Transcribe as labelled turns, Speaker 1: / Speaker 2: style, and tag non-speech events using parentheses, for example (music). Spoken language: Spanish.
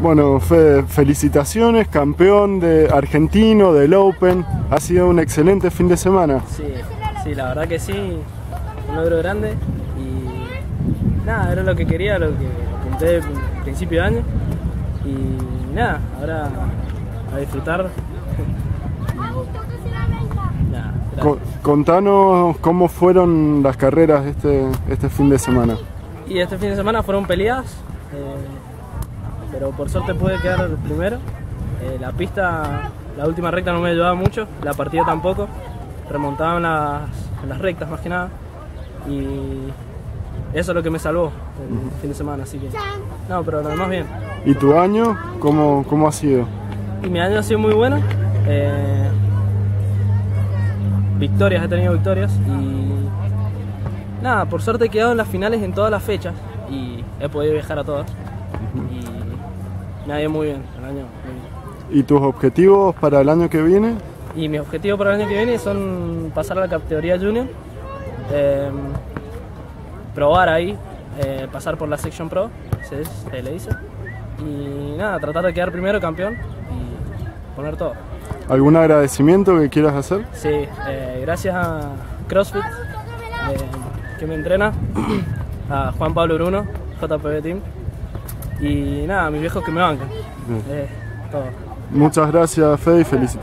Speaker 1: Bueno, Fede, felicitaciones, campeón de argentino del Open. Ha sido un excelente fin de semana.
Speaker 2: Sí, sí, la verdad que sí, un logro grande y nada, era lo que quería, lo que apunté al principio de año y nada, ahora a disfrutar. (laughs) Nada, gracias.
Speaker 1: Co- contanos cómo fueron las carreras este, este fin de semana.
Speaker 2: Y este fin de semana fueron peleadas, eh, pero por suerte pude quedar primero. Eh, la pista, la última recta no me ayudaba mucho, la partida tampoco. Remontaba en las, en las rectas más que nada. Y eso es lo que me salvó el fin de semana, así que. No, pero lo demás bien.
Speaker 1: ¿Y tu año cómo, cómo ha sido?
Speaker 2: Y mi año ha sido muy bueno. eh, victorias, he tenido victorias y nada, por suerte he quedado en las finales en todas las fechas y he podido viajar a todas. Y me ha ido muy bien el año. muy bien.
Speaker 1: ¿Y tus objetivos para el año que viene?
Speaker 2: Y mis objetivos para el año que viene son pasar a la categoría junior, eh, probar ahí, eh, pasar por la Section Pro, se, se le dice, y nada, tratar de quedar primero campeón y poner todo.
Speaker 1: ¿Algún agradecimiento que quieras hacer?
Speaker 2: Sí, eh, gracias a CrossFit, que me entrena, (clears throat) a Juan Pablo Bruno, JPB Team, y nada, a mis viejos que me bancan. Eh, todo.
Speaker 1: Muchas gracias, Fede, y felicitaciones.